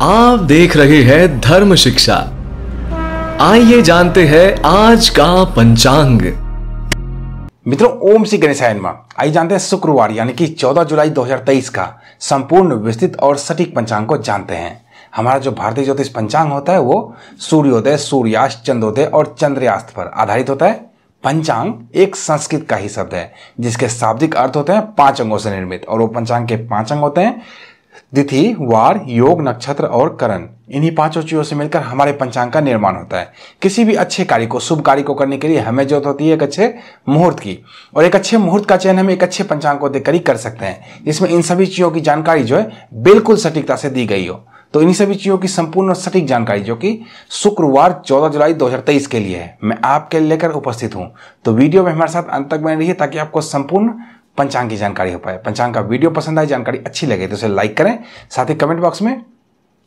आप देख रहे हैं धर्म शिक्षा। आइए जानते हैं आज का पंचांग। मित्रों, ओम श्री गणेशाय नमः। आइए जानते हैं शुक्रवार, यानी कि 14 जुलाई 2023 का संपूर्ण विस्तृत और सटीक पंचांग को जानते हैं। हमारा जो भारतीय ज्योतिष पंचांग होता है, वो सूर्योदय, सूर्यास्त, चंद्रोदय और चंद्रयास्त पर आधारित होता है। पंचांग एक संस्कृत का ही शब्द है, जिसके शाब्दिक अर्थ होते हैं पाँच अंगों से निर्मित, और वो पंचांग के पाँच अंग होते हैं। तिथि, वार, योग, नक्षत्र और करण। इन्हीं पाँचों चीज़ों से मिलकर हमारे पंचांग का निर्माण होता है। किसी भी अच्छे कार्य को, शुभ कार्य को करने के लिए हमें ज़रूरत होती है एक अच्छे मुहूर्त की। और एक अच्छे मुहूर्त का चयन हम एक अच्छे पंचांग को देखकर ही कर सकते हैं इसमें इन सभी चीज़ों की जानकारी जो है बिल्कुल सटीकता से दी गई हो। तो इन्हीं सभी चीज़ों की संपूर्ण और सटीक जानकारी जो कि शुक्रवार 14 जुलाई 2023 के लिए है। मैं आपके लेकर उपस्थित हूँ। तो वीडियो में हमारे साथ अंत तक बने रहिए ताकि आपको संपूर्ण पंचांग की जानकारी हो पाए। पंचांग का वीडियो पसंद आए, जानकारी अच्छी लगे तो उसे लाइक करें। साथ ही कमेंट बॉक्स में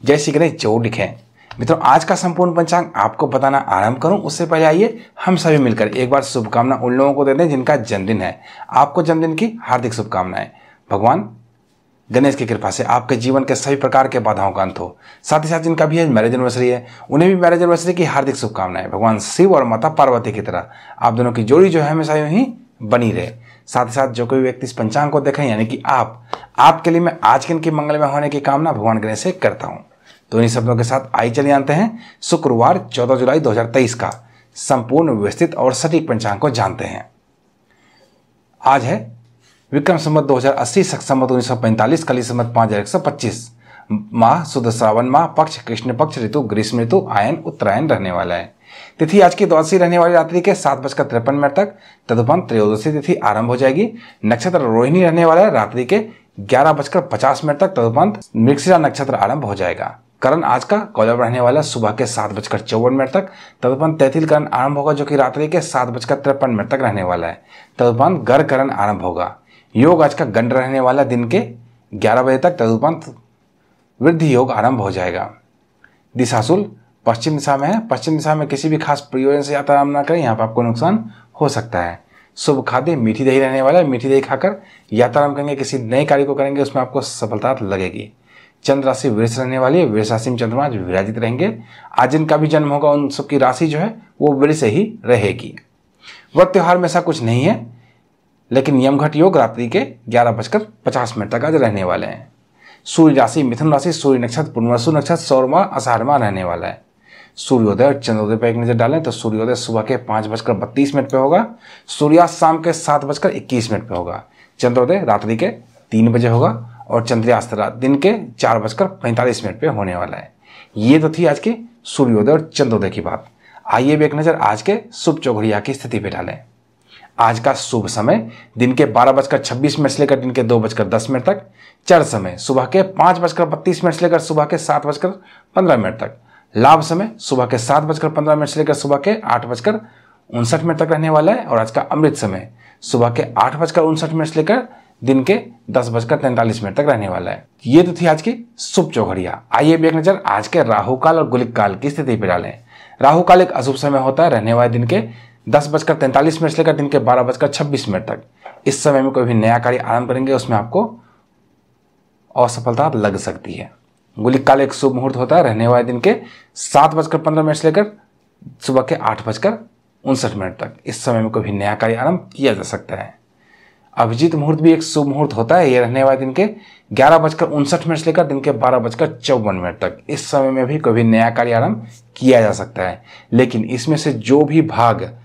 जय श्री गणेश ज़रूर लिखें। मित्रों, आज का संपूर्ण पंचांग आपको बताना आरंभ करूँ। उससे पहले आइए, हम सभी मिलकर एक बार शुभकामना उन लोगों को दे दें जिनका जन्मदिन है। आपको जन्मदिन की हार्दिक शुभकामनाएँ। भगवान, गणेश की कृपा से आपके जीवन के सभी प्रकार के बाधाओं का अंत हो। साथ ही साथ जिनका भी मैरिज एनिवर्सरी है, उन्हें भी मैरिज एनिवर्सरी की हार्दिक शुभकामनाएँ। भगवान शिव और माता पार्वती की तरह आप दोनों की जोड़ी जो है हमेशा यूँ ही बनी रहे। साथ ही साथ जो कोई व्यक्ति इस पंचांग को देखें, यानी कि आप, आपके लिए मैं आज के इनकी मंगल में होने की कामना भगवान गणेश से करता हूँ। तो इन्हीं शब्दों के साथ आई चले जानते हैं, शुक्रवार 14 जुलाई 2023 का संपूर्ण विस्तृत और सटीक पंचांग को जानते हैं। आज है विक्रम संवत 2080 सख संवत उन्नीस सौ पैंतालीस, कली संवत पाँच माह शुद्ध श्रावण माह, पक्ष कृष्ण पक्ष ऋतु, ग्रीष्म ऋतु, आयन, उत्तरायण रहने वाला है। तिथि आज की द्वादशी रहने वाली रात्रि के सात बजकर तिरपन मिनट तक, तदुपरांत त्रयोदशी तिथि आरंभ हो जाएगी। नक्षत्र रोहिणी रहने वाला है रात्रि के ग्यारह बजकर पचास मिनट तक, तदुपरांत मृक्षिरा नक्षत्र आरंभ हो जाएगा। करण आज का कौलव रहने वाला सुबह के सात बजकर चौवन मिनट तक, तदुपरांत तैथिल करण आरंभ होगा जो कि रात्रि के सात बजकर तिरपन मिनट तक रहने वाला है। तदुपरांत गर करण आरंभ होगा। योग आज का गंड रहने वाला दिन के ग्यारह बजे तक तदुपंत वृद्धि योग आरंभ हो जाएगा। दिशाशुल पश्चिम दिशा में है। पश्चिम दिशा में किसी भी खास प्रयोजन से यात्रा ना करें, यहाँ पर आपको नुकसान हो सकता है। शुभ खाद्य, मीठी दही रहने वाला है मीठी दही खाकर यात्रा करेंगे, किसी नए कार्य को करेंगे, उसमें आपको सफलता लगेगी। चंद्र राशि वृक्ष रहने वाली है। वृक्ष राशि में चंद्रमा विराजित रहेंगे। आज जिनका भी जन्म होगा, उन सबकी राशि जो है, वो वृक्ष ही रहेगी। व्रत त्यौहार में ऐसा कुछ नहीं है, लेकिन यमघट योग रात्रि के ग्यारह बजकर पचास मिनट तक आज रहने वाले हैं। सूर्य राशि, मिथुन राशि, सूर्य नक्षत्र पूर्णवसु नक्षत्र, सौरमा अषाढ़मा रहने वाला है। सूर्योदय और चंद्रोदय पर एक नज़र डालें तो सूर्योदय सुबह के पाँच बजकर बत्तीस मिनट पे होगा, सूर्यास्त शाम के सात बजकर इक्कीस मिनट पे होगा, चंद्रोदय रात्रि के तीन बजे होगा और चंद्रास्त दिन के चार बजकर पैंतालीस मिनट पे होने वाला है। ये तो थी आज की सूर्योदय और चंद्रोदय की बात। आइए भी एक नज़र आज के शुभ चौघड़िया की स्थिति पे डालें। आज का शुभ समय दिन के बारह बजकर छब्बीस मिनट से लेकर दिन के दो बजकर दस मिनट तक चर समय सुबह के पाँच बजकर बत्तीस मिनट से लेकर सुबह के सात बजकर पंद्रह मिनट तक। लाभ समय सुबह के सात बजकर पंद्रह मिनट से लेकर सुबह के आठ बजकर उनसठ मिनट तक रहने वाला है और आज का अमृत समय सुबह के आठ बजकर उनसठ मिनट से लेकर दिन के दस बजकर तैंतालीस मिनट तक रहने वाला है। ये तो थी आज की शुभ चौघड़िया। आइए भी एक नज़र आज के राहु काल और गुलिक काल की स्थिति पर डालें। राहु काल एक अशुभ समय होता है, रहने वाले दिन के दस बजकर तैंतालीस मिनट से लेकर दिन के बारह बजकर छब्बीस मिनट तक। इस समय में कोई भी नया कार्य आरंभ करेंगे, उसमें आपको असफलता लग सकती है। गुलिक काल एक शुभ मुहूर्त होता है, रहने वाले दिन के सात बजकर पंद्रह मिनट से लेकर सुबह के आठ बजकर उनसठ मिनट तक। इस समय में कभी नया कार्य आरंभ किया जा सकता है। अभिजीत मुहूर्त भी एक शुभ मुहूर्त होता है, ये रहने वाले दिन के ग्यारह बजकर उनसठ मिनट से लेकर दिन के बारह बजकर चौवन मिनट तक। इस समय में भी कभी नया कार्य आरंभ किया जा सकता है। लेकिन इसमें से जो भी भाग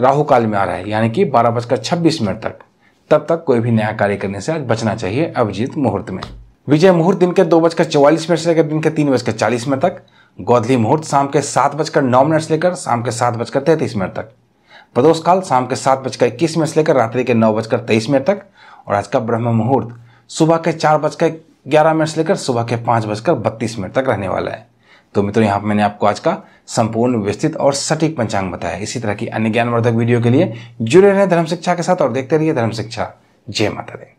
राहु काल में आ रहा है, यानी कि बारह बजकर छब्बीस मिनट तक, तब तक कोई भी नया कार्य करने से आज बचना चाहिए अभिजीत मुहूर्त में। विजय मुहूर्त दिन के दो बजकर चौवालीस मिनट से लेकर दिन के तीन बजकर चालीस मिनट तक, गोधली मुहूर्त शाम के सात बजकर नौ मिनट से लेकर शाम के सात बजकर तैंतीस मिनट तक प्रदोष काल शाम के सात बजकर इक्कीस मिनट से लेकर रात्रि के नौ बजकर तेईस मिनट तक, और आज का ब्रह्म मुहूर्त सुबह के चार बजकर ग्यारह मिनट से लेकर सुबह के पाँच बजकर बत्तीस मिनट तक रहने वाला है। तो मित्रों, यहाँ पर मैंने आपको आज का संपूर्ण विस्तृत और सटीक पंचांग बताया इसी तरह की अन्य ज्ञानवर्धक वीडियो के लिए जुड़े रहे धर्म शिक्षा के साथ और देखते रहिए धर्म शिक्षा। जय माता दी।